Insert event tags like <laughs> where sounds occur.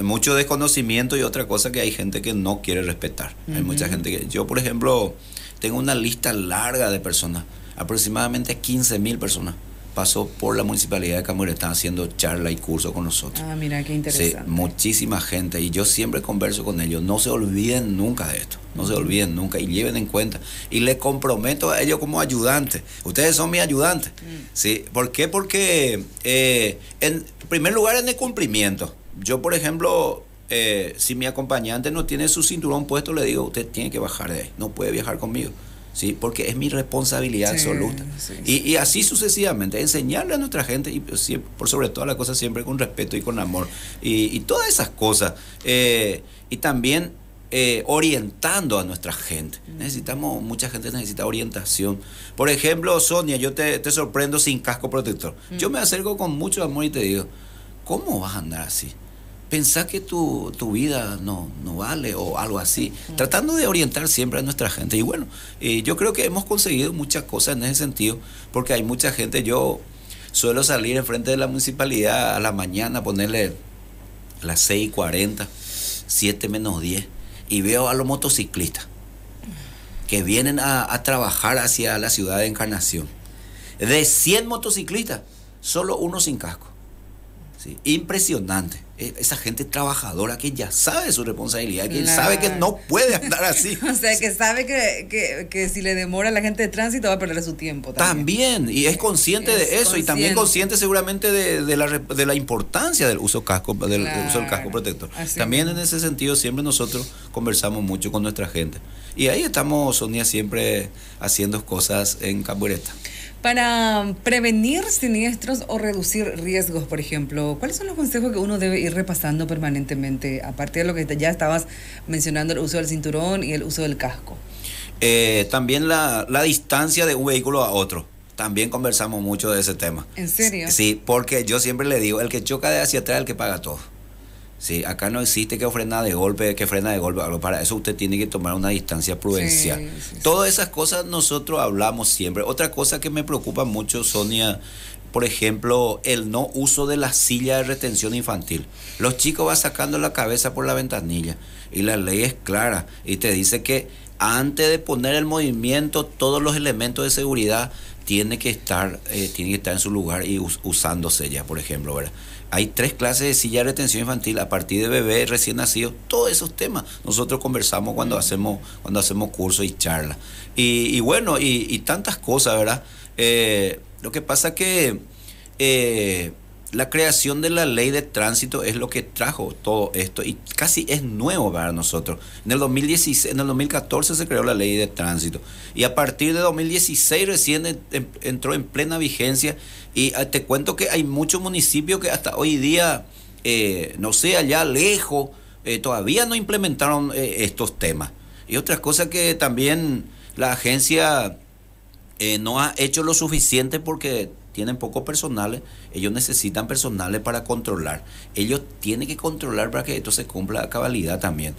mucho desconocimiento y otra cosa que hay gente que no quiere respetar. Hay mucha gente que... Yo, por ejemplo, tengo una lista larga de personas, aproximadamente 15 mil personas pasó por la municipalidad de Camuret, están haciendo charla y curso con nosotros. Ah, mira, qué interesante. Sí, muchísima gente y yo siempre converso con ellos. No se olviden nunca de esto, no se olviden nunca y lleven en cuenta. Y les comprometo a ellos como ayudantes. Ustedes son mis ayudantes. Mm. ¿sí? ¿Por qué? Porque eh, en primer lugar en el cumplimiento. Yo, por ejemplo, eh, si mi acompañante no tiene su cinturón puesto, le digo, usted tiene que bajar de ahí, no puede viajar conmigo. ¿sí? porque es mi responsabilidad absoluta. y, así sucesivamente, enseñarle a nuestra gente, y pues, por sobre todas las cosas siempre con respeto y con amor, y, todas esas cosas. Eh, y también eh, orientando a nuestra gente. Mm. Necesitamos, mucha gente necesita orientación. Por ejemplo, Sonia, yo te, sorprendo sin casco protector. Yo mm. me acerco con mucho amor y te digo, ¿cómo vas a andar así? pensá que tu, vida no, no, vale o algo así. Tratando de orientar siempre a nuestra gente. Y bueno, eh, yo creo que hemos conseguido muchas cosas en ese sentido, porque hay mucha gente, yo suelo salir enfrente de la municipalidad a la mañana, ponerle las 6 y 40, 7 menos 10, y veo a los motociclistas que vienen a, a trabajar hacia la ciudad de Encarnación. De 100 motociclistas, solo uno sin casco. ¿Sí? Impresionante. E, esa gente trabajadora que ya sabe su responsabilidad, que sabe que no puede andar así. <laughs> o sea, que sabe que, si le demora a la gente de tránsito va a perder su tiempo. También, y es consciente de eso y también consciente seguramente de, la, importancia del uso, casco, del uso del casco protector. también en ese sentido siempre nosotros conversamos mucho con nuestra gente. Y ahí estamos, Sonia, siempre haciendo cosas en Cambureta. Para prevenir siniestros o reducir riesgos, por ejemplo, ¿cuáles son los consejos que uno debe ir repasando permanentemente, aparte de lo que ya estabas mencionando, el uso del cinturón y el uso del casco? Eh, también la, la distancia de un vehículo a otro también conversamos mucho de ese tema. ¿En serio? Sí, porque yo siempre le digo, el que choca de hacia atrás es el que paga todo. Sí, acá no existe que frena de golpe, que frena de golpe. Para eso usted tiene que tomar una distancia prudencial. Todas esas cosas nosotros hablamos siempre. Otra cosa que me preocupa mucho, Sonia, por ejemplo, el no uso de la silla de retención infantil. Los chicos van sacando la cabeza por la ventanilla y la ley es clara y te dice que antes de poner el movimiento, todos los elementos de seguridad tienen que estar, eh, tienen que estar en su lugar y usándose ya, por ejemplo, ¿verdad? Hay tres clases de silla de retención infantil a partir de bebé recién nacido. Todos esos temas nosotros conversamos cuando hacemos, cuando hacemos cursos y charlas. Y, bueno, y, tantas cosas, ¿verdad? Eh, lo que pasa que eh, la creación de la ley de tránsito es lo que trajo todo esto y casi es nuevo para nosotros. En el 2016, en el 2014 se creó la ley de tránsito y a partir de 2016 recién entró en plena vigencia y ah, te cuento que hay muchos municipios que hasta hoy día, eh, no sé, allá lejos, eh, todavía no implementaron estos temas. Y otra cosa que también la agencia no ha hecho lo suficiente porque tienen pocos personales, ellos necesitan personales para controlar. Ellos tienen que controlar para que esto se cumpla a cabalidad también.